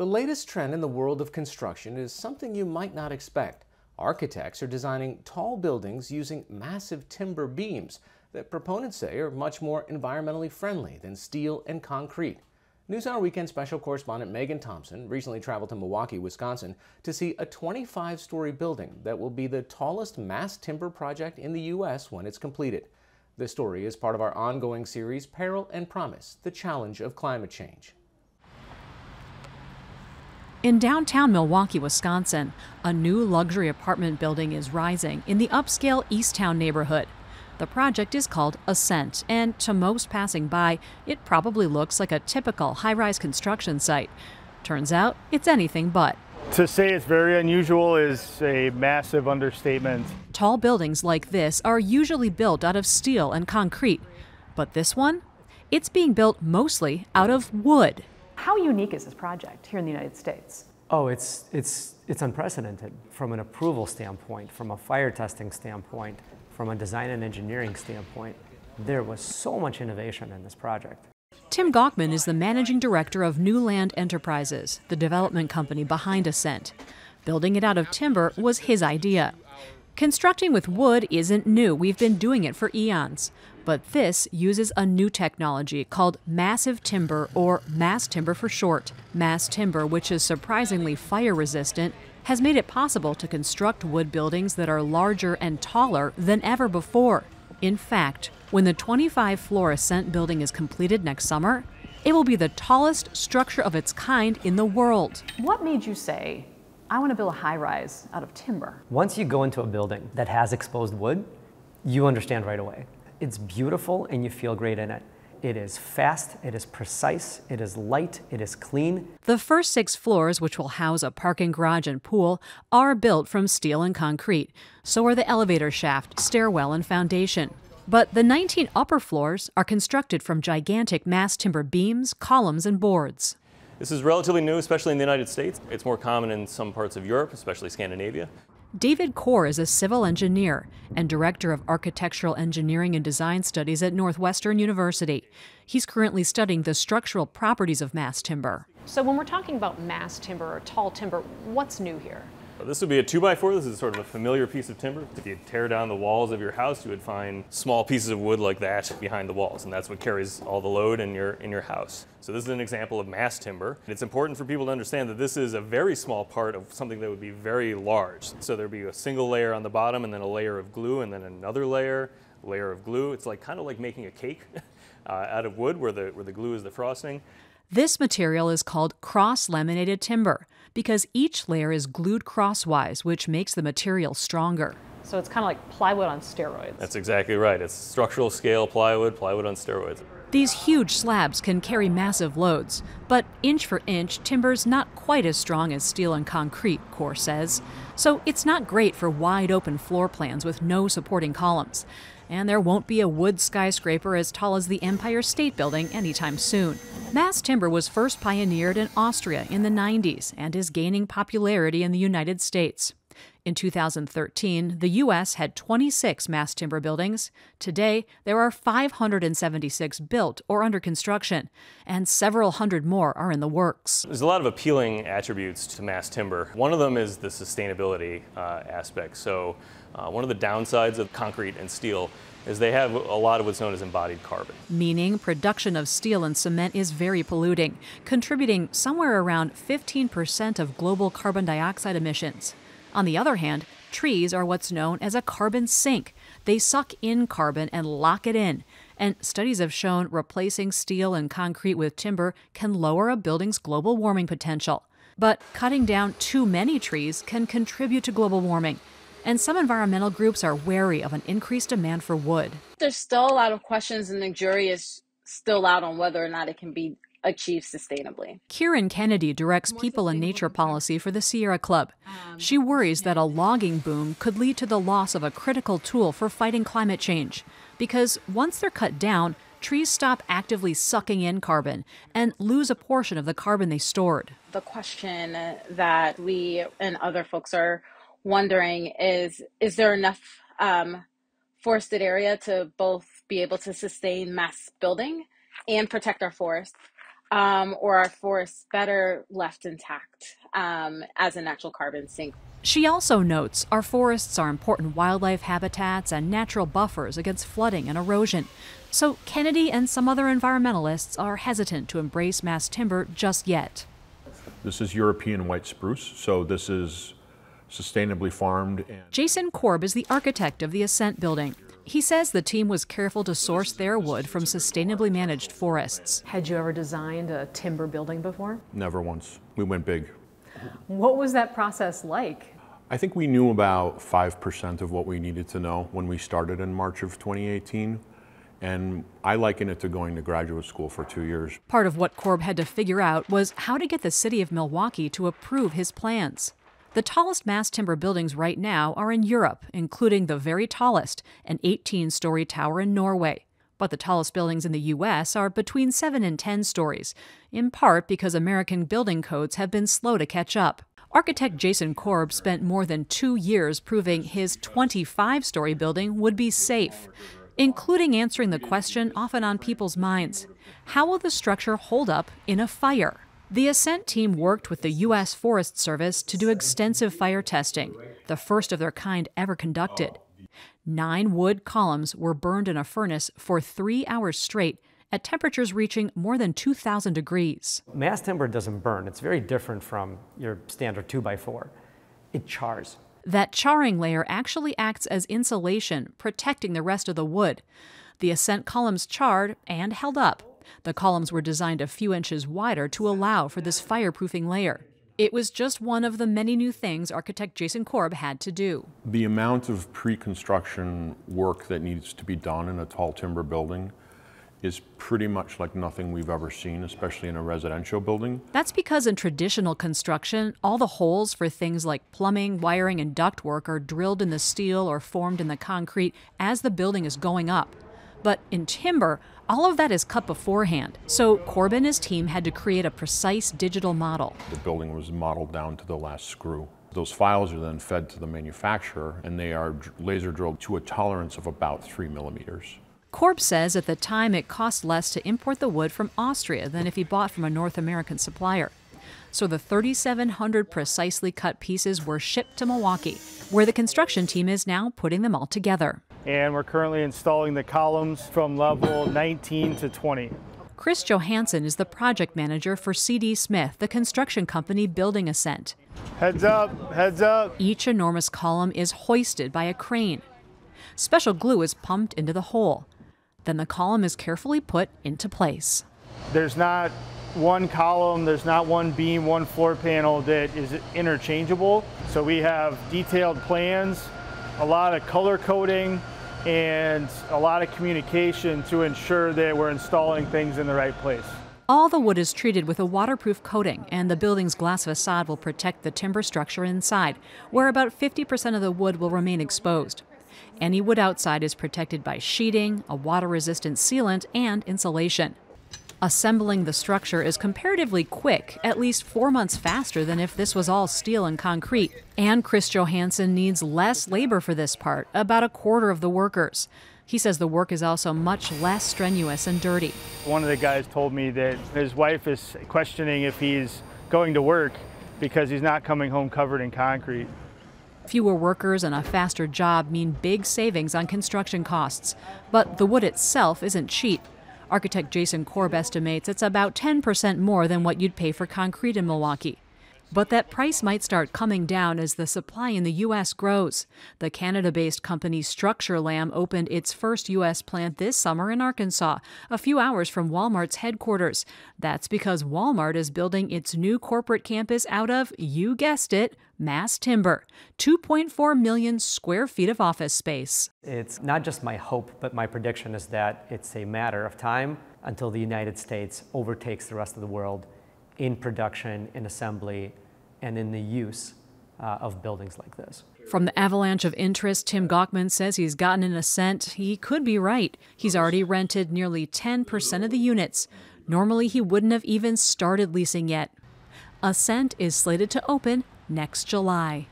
The latest trend in the world of construction is something you might not expect. Architects are designing tall buildings using massive timber beams that proponents say are much more environmentally friendly than steel and concrete. NewsHour Weekend special correspondent Megan Thompson recently traveled to Milwaukee, Wisconsin to see a 25 story building that will be the tallest mass timber project in the U.S. when it's completed. This story is part of our ongoing series, Peril and Promise The Challenge of Climate Change. In downtown Milwaukee, Wisconsin, a new luxury apartment building is rising in the upscale Easttown neighborhood. The project is called Ascent, and to most passing by, it probably looks like a typical high rise construction site. Turns out, it's anything but. To say it's very unusual is a massive understatement. Tall buildings like this are usually built out of steel and concrete, but this one? It's being built mostly out of wood. How unique is this project here in the United States? Oh, it's, it's, it's unprecedented from an approval standpoint, from a fire testing standpoint, from a design and engineering standpoint. There was so much innovation in this project. Tim Gokhman is the managing director of New Land Enterprises, the development company behind Ascent. Building it out of timber was his idea. Constructing with wood isn't new, we've been doing it for eons. But this uses a new technology called massive timber, or mass timber for short. Mass timber, which is surprisingly fire resistant, has made it possible to construct wood buildings that are larger and taller than ever before. In fact, when the 25 floor Ascent building is completed next summer, it will be the tallest structure of its kind in the world. What made you say, I want to build a high rise out of timber? Once you go into a building that has exposed wood, you understand right away. It's beautiful and you feel great in it. It is fast, it is precise, it is light, it is clean. The first six floors, which will house a parking garage and pool, are built from steel and concrete. So are the elevator shaft, stairwell, and foundation. But the 19 upper floors are constructed from gigantic mass timber beams, columns, and boards. This is relatively new, especially in the United States. It's more common in some parts of Europe, especially Scandinavia. David Corr is a civil engineer and director of architectural engineering and design studies at Northwestern University. He's currently studying the structural properties of mass timber. So, when we're talking about mass timber or tall timber, what's new here? This would be a 2x4. This is sort of a familiar piece of timber. If you tear down the walls of your house, you would find small pieces of wood like that behind the walls, and that's what carries all the load in your, in your house. So this is an example of mass timber. It's important for people to understand that this is a very small part of something that would be very large. So there'd be a single layer on the bottom and then a layer of glue and then another layer, layer of glue. It's like kind of like making a cake uh, out of wood where the, where the glue is the frosting. This material is called cross laminated timber because each layer is glued crosswise, which makes the material stronger. So it's kind of like plywood on steroids. That's exactly right. It's structural scale plywood, plywood on steroids. These huge slabs can carry massive loads, but inch for inch, timber's not quite as strong as steel and concrete, Corr says. So it's not great for wide open floor plans with no supporting columns and there won't be a wood skyscraper as tall as the Empire State Building anytime soon. Mass timber was first pioneered in Austria in the 90s and is gaining popularity in the United States. In 2013, the U.S. had 26 mass timber buildings. Today, there are 576 built or under construction, and several hundred more are in the works. There's a lot of appealing attributes to mass timber. One of them is the sustainability uh, aspect. So, uh, one of the downsides of concrete and steel is they have a lot of what's known as embodied carbon. Meaning production of steel and cement is very polluting, contributing somewhere around 15% of global carbon dioxide emissions. On the other hand, trees are what's known as a carbon sink. They suck in carbon and lock it in. And studies have shown replacing steel and concrete with timber can lower a building's global warming potential. But cutting down too many trees can contribute to global warming and some environmental groups are wary of an increased demand for wood. There's still a lot of questions, and the jury is still out on whether or not it can be achieved sustainably. Kieran Kennedy directs people and nature policy for the Sierra Club. She worries that a logging boom could lead to the loss of a critical tool for fighting climate change. Because once they're cut down, trees stop actively sucking in carbon and lose a portion of the carbon they stored. The question that we and other folks are wondering is is there enough um, forested area to both be able to sustain mass building and protect our forests? um, or are forests better left intact um, as a natural carbon sink? She also notes our forests are important wildlife habitats and natural buffers against flooding and erosion. So Kennedy and some other environmentalists are hesitant to embrace mass timber just yet. This is European white spruce, so this is sustainably farmed. And Jason Korb is the architect of the Ascent building. He says the team was careful to source their wood from sustainably managed forests. Had you ever designed a timber building before? never once. We went big. What was that process like? I think we knew about 5% of what we needed to know when we started in March of 2018. And I liken it to going to graduate school for two years. Part of what Korb had to figure out was how to get the city of Milwaukee to approve his plans. The tallest mass timber buildings right now are in Europe, including the very tallest, an 18 story tower in Norway. But the tallest buildings in the U.S. are between 7 and 10 stories, in part because American building codes have been slow to catch up. Architect Jason Korb spent more than two years proving his 25 story building would be safe, including answering the question often on people's minds how will the structure hold up in a fire? The Ascent team worked with the U.S. Forest Service to do extensive fire testing, the first of their kind ever conducted. Nine wood columns were burned in a furnace for three hours straight at temperatures reaching more than 2,000 degrees. Mass timber doesn't burn. It's very different from your standard 2x4. It chars. That charring layer actually acts as insulation, protecting the rest of the wood. The Ascent columns charred and held up. The columns were designed a few inches wider to allow for this fireproofing layer. It was just one of the many new things architect Jason Korb had to do. The amount of pre-construction work that needs to be done in a tall timber building is pretty much like nothing we've ever seen, especially in a residential building. That's because in traditional construction, all the holes for things like plumbing, wiring, and ductwork are drilled in the steel or formed in the concrete as the building is going up. But in timber, all of that is cut beforehand. So Korb and his team had to create a precise digital model. The building was modeled down to the last screw. Those files are then fed to the manufacturer and they are laser drilled to a tolerance of about three millimeters. Korb says at the time it cost less to import the wood from Austria than if he bought from a North American supplier. So the 3,700 precisely cut pieces were shipped to Milwaukee, where the construction team is now putting them all together. And we're currently installing the columns from level 19 to 20. Chris Johansson is the project manager for CD Smith, the construction company building Ascent. Heads up, heads up. Each enormous column is hoisted by a crane. Special glue is pumped into the hole. Then the column is carefully put into place. There's not one column, there's not one beam, one floor panel that is interchangeable. So we have detailed plans, a lot of color coding, and a lot of communication to ensure that we're installing things in the right place. All the wood is treated with a waterproof coating, and the building's glass facade will protect the timber structure inside, where about 50% of the wood will remain exposed. Any wood outside is protected by sheeting, a water resistant sealant, and insulation. Assembling the structure is comparatively quick, at least four months faster than if this was all steel and concrete. And Chris Johansson needs less labor for this part, about a quarter of the workers. He says the work is also much less strenuous and dirty. One of the guys told me that his wife is questioning if he's going to work because he's not coming home covered in concrete. Fewer workers and a faster job mean big savings on construction costs. But the wood itself isn't cheap. Architect Jason Korb estimates it's about 10% more than what you'd pay for concrete in Milwaukee. But that price might start coming down as the supply in the U.S. grows. The Canada based company Structurlam opened its first U.S. plant this summer in Arkansas, a few hours from Walmart's headquarters. That's because Walmart is building its new corporate campus out of, you guessed it, mass timber 2.4 million square feet of office space. It's not just my hope, but my prediction is that it's a matter of time until the United States overtakes the rest of the world in production, in assembly, and in the use uh, of buildings like this. From the avalanche of interest, Tim Gokhman says he's gotten an ascent. He could be right. He's already rented nearly 10% of the units. Normally, he wouldn't have even started leasing yet. Ascent is slated to open next July.